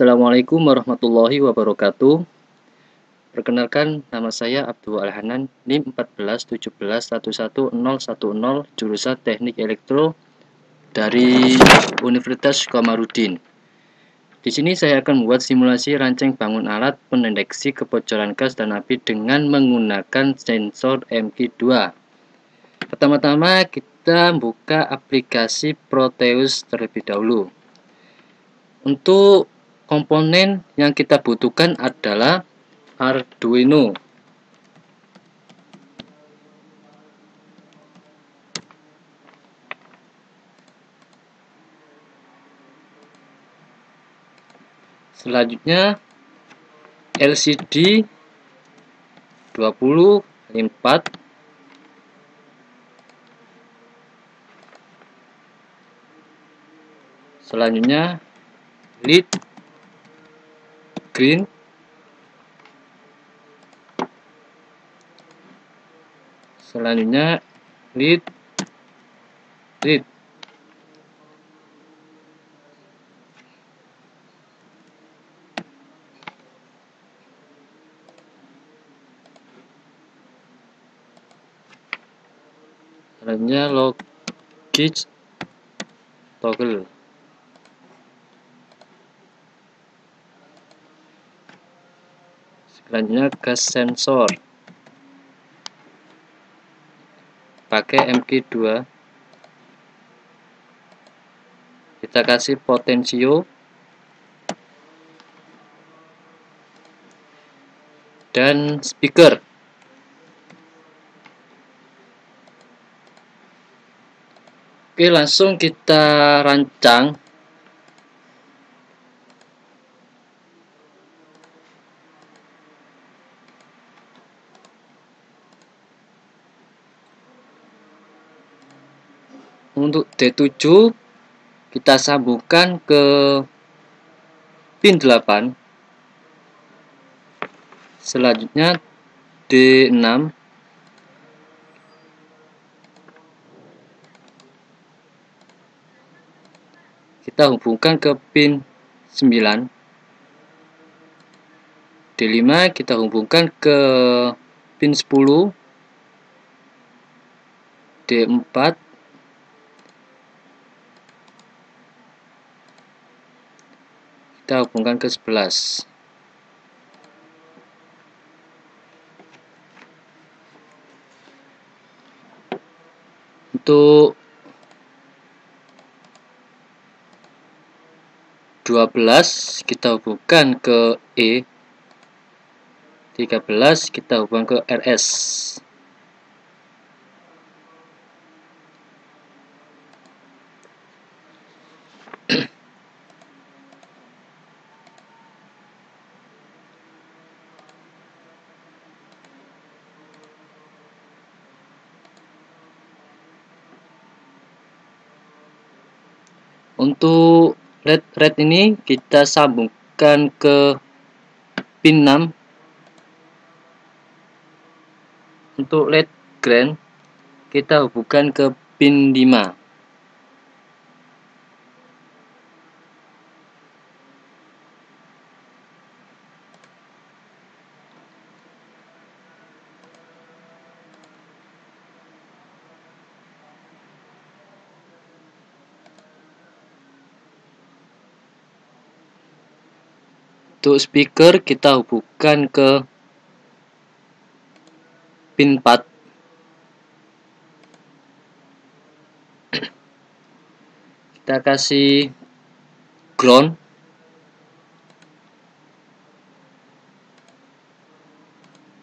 Assalamualaikum warahmatullahi wabarakatuh. Perkenalkan nama saya Abdul Alhanan NIM 141711010 jurusan Teknik Elektro dari Universitas Komarudin. Di sini saya akan membuat simulasi rancang bangun alat pendeteksi kebocoran gas dan api dengan menggunakan sensor MQ2. Pertama-tama kita buka aplikasi Proteus terlebih dahulu. Untuk komponen yang kita butuhkan adalah Arduino. Selanjutnya LCD 20 4 Selanjutnya lead green. Selanjutnya lead lead selanjutnya logit toggle selanjutnya gas sensor. Pakai MQ2 kita kasih potensio. Dan speaker. Oke langsung kita rancang untuk D7 kita sambungkan ke pin 8 selanjutnya D6 kita hubungkan ke pin 9 D5 kita hubungkan ke pin 10 D4 kita hubungkan ke 11 untuk 12 kita hubungkan ke E. 13 kita hubungkan ke RS Untuk led red ini kita sambungkan ke pin 6. Untuk led green kita hubungkan ke pin 5. Untuk speaker kita hubungkan ke pin 4. Kita kasih ground.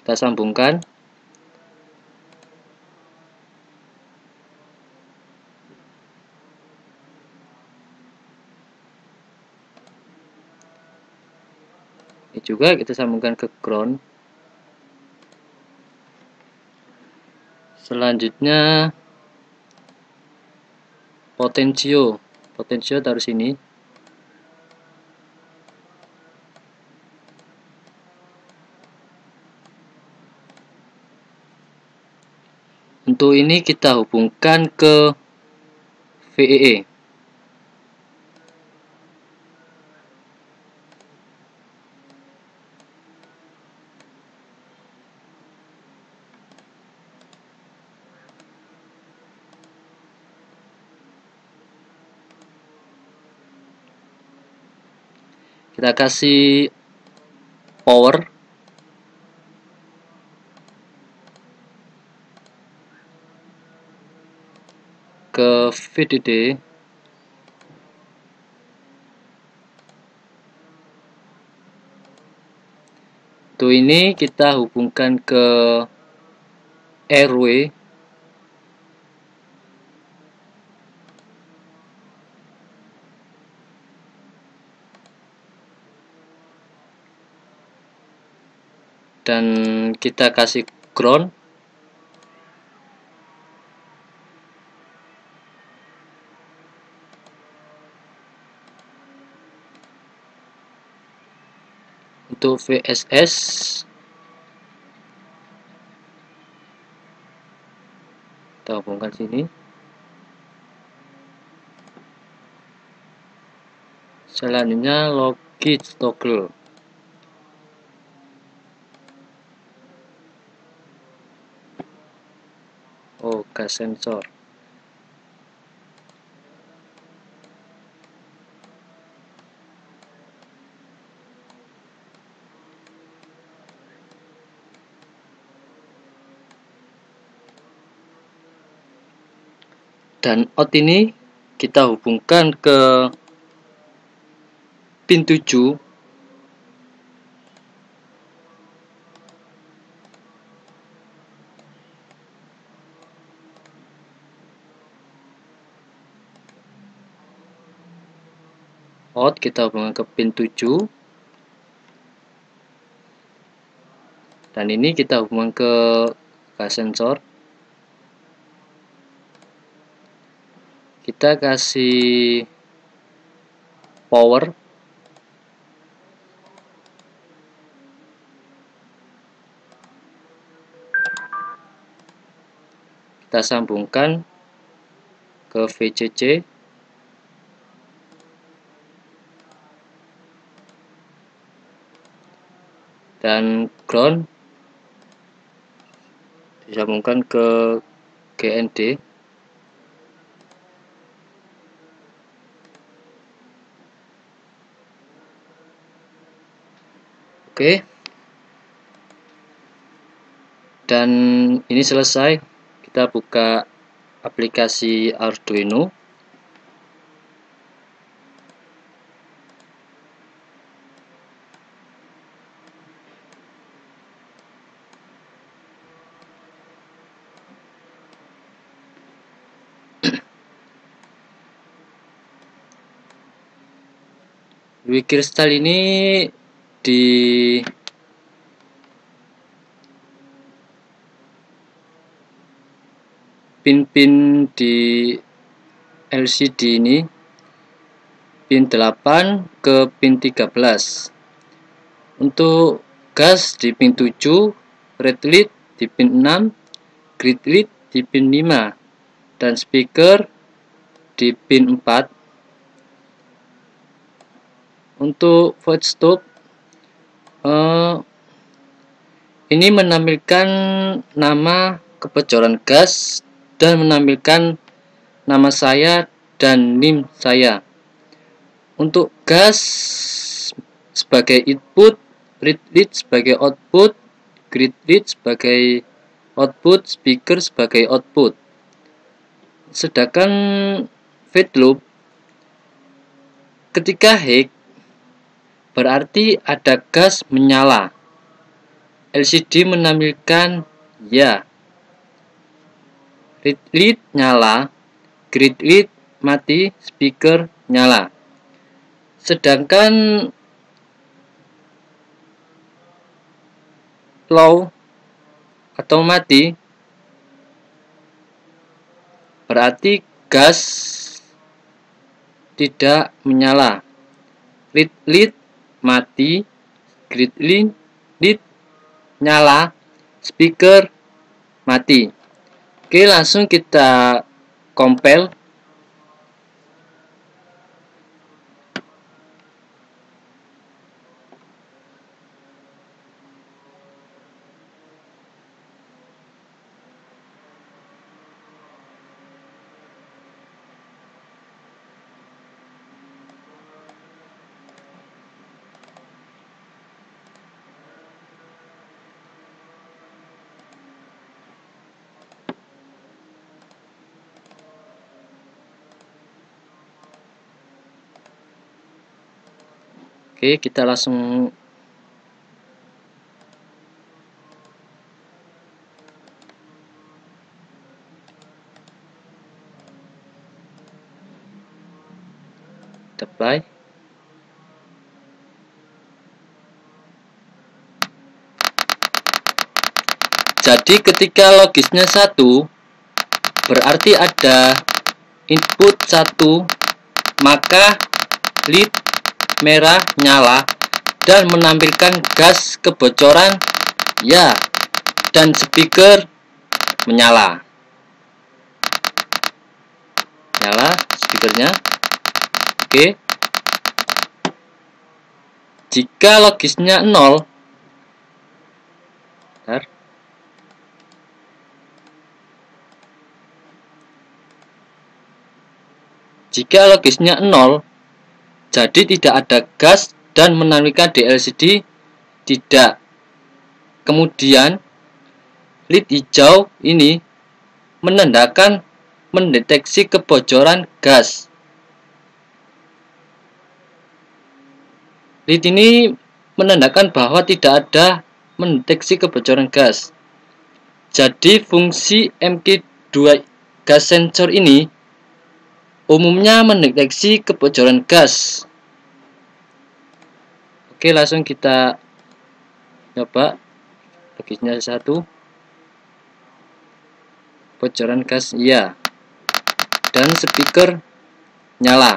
Kita sambungkan. Juga kita sambungkan ke ground. Selanjutnya potensio potensio taruh sini. Untuk ini kita hubungkan ke VEE kita kasih power. Ke VDD Tuh ini kita hubungkan ke RW dan kita kasih ground. Untuk VSS kita hubungkan sini. Selanjutnya logit toggle oh gas sensor. Dan out ini kita hubungkan ke pin 7 out kita hubungkan ke pin 7 dan ini kita hubungkan ke gas sensor kita kasih power. Kita sambungkan ke VCC dan ground disambungkan ke GND Oke. Dan ini selesai. Kita buka aplikasi Arduino. Wikristal ini di pin-pin di LCD ini pin 8 ke pin 13 untuk gas di pin 7 red lead di pin 6 grid lead di pin 5 dan speaker di pin 4 untuk void stop uh, ini menampilkan nama kebocoran gas dan menampilkan nama saya dan NIM saya. Untuk gas sebagai input read lead sebagai output grid lead sebagai output speaker sebagai output. Sedangkan feed loop ketika high berarti ada gas menyala. LCD menampilkan ya. Read lead nyala, grid lead mati, speaker nyala. Sedangkan low atau mati berarti gas tidak menyala. Read lead mati, grid lead nyala, speaker mati. Oke, langsung kita compile Oke, kita langsung apply. Jadi ketika logisnya satu berarti ada input satu maka lead merah nyala dan menampilkan gas kebocoran ya dan speaker menyala. Nyala speakernya. Oke. Jika logisnya 0 Bentar. jika logisnya 0 jadi tidak ada gas dan menampilkan di LCD tidak kemudian lead hijau ini menandakan mendeteksi kebocoran gas Lead ini menandakan bahwa tidak ada mendeteksi kebocoran gas. Jadi fungsi MK2 gas sensor ini umumnya mendeteksi kebocoran gas. Oke, langsung kita coba baginya satu. Bocoran gas iya. Dan speaker nyala.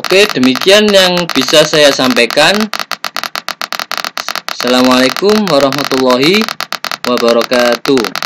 Oke, demikian yang bisa saya sampaikan. Assalamualaikum warahmatullahi wabarakatuh.